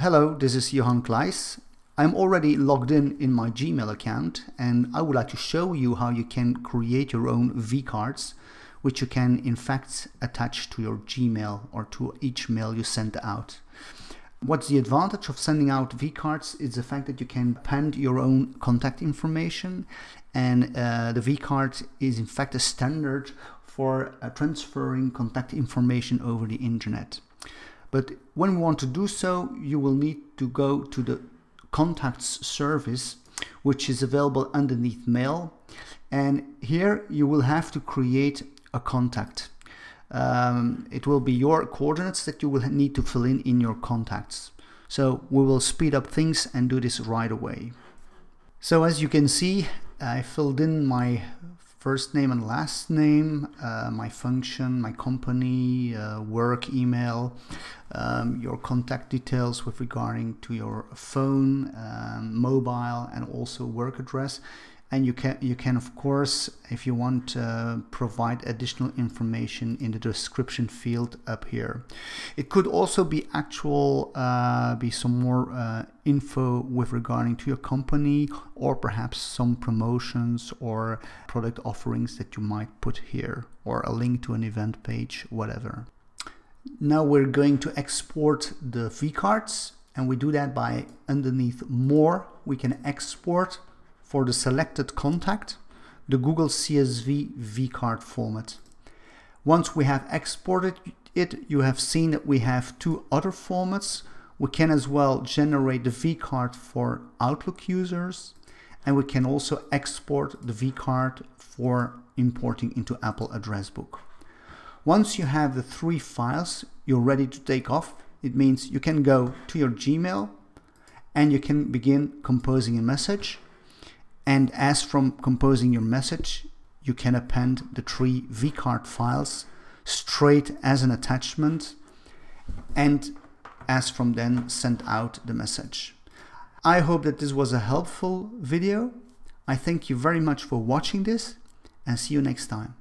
Hello, this is Johan Claeys. I'm already logged in in my Gmail account and I would like to show you how you can create your own vCards which you can in fact attach to your Gmail or to each mail you send out. What's the advantage of sending out vCards is the fact that you can append your own contact information and uh, the vCard is in fact a standard for uh, transferring contact information over the internet. But when we want to do so, you will need to go to the contacts service, which is available underneath mail. And here you will have to create a contact. Um, it will be your coordinates that you will need to fill in in your contacts. So we will speed up things and do this right away. So as you can see, I filled in my first name and last name, uh, my function, my company, uh, work email, um, your contact details with regarding to your phone, um, mobile, and also work address and you can you can of course if you want uh, provide additional information in the description field up here. It could also be actual uh, be some more uh, info with regarding to your company or perhaps some promotions or product offerings that you might put here or a link to an event page whatever. Now we're going to export the v cards and we do that by underneath more. We can export for the selected contact the Google CSV vCard format. Once we have exported it, you have seen that we have two other formats. We can as well generate the vCard for Outlook users, and we can also export the vCard for importing into Apple Address Book. Once you have the three files, you're ready to take off. It means you can go to your Gmail and you can begin composing a message and as from composing your message, you can append the three vCard files straight as an attachment and as from then send out the message. I hope that this was a helpful video. I thank you very much for watching this and see you next time.